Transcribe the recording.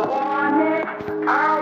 I want it. I